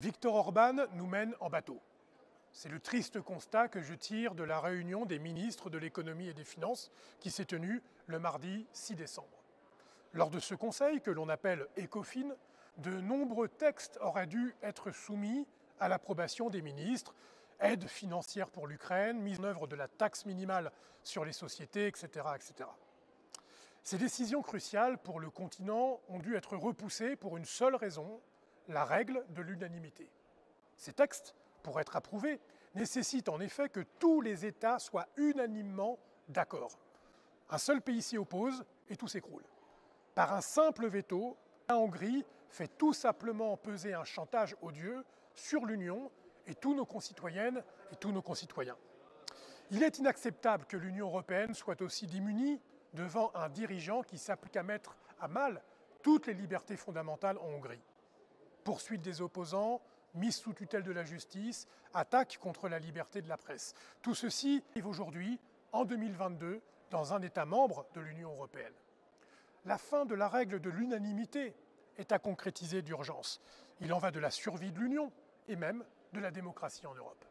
Viktor Orban nous mène en bateau. C'est le triste constat que je tire de la réunion des ministres de l'économie et des finances qui s'est tenue le mardi 6 décembre. Lors de ce conseil, que l'on appelle ECOFIN, de nombreux textes auraient dû être soumis à l'approbation des ministres, aide financière pour l'Ukraine, mise en œuvre de la taxe minimale sur les sociétés, etc., etc. Ces décisions cruciales pour le continent ont dû être repoussées pour une seule raison, la règle de l'unanimité. Ces textes, pour être approuvés, nécessitent en effet que tous les États soient unanimement d'accord. Un seul pays s'y oppose et tout s'écroule. Par un simple veto, la Hongrie fait tout simplement peser un chantage odieux sur l'Union et tous nos concitoyennes et tous nos concitoyens. Il est inacceptable que l'Union européenne soit aussi démunie devant un dirigeant qui s'applique à mettre à mal toutes les libertés fondamentales en Hongrie. Poursuite des opposants, mise sous tutelle de la justice, attaque contre la liberté de la presse. Tout ceci arrive aujourd'hui, en 2022, dans un État membre de l'Union européenne. La fin de la règle de l'unanimité est à concrétiser d'urgence. Il en va de la survie de l'Union et même de la démocratie en Europe.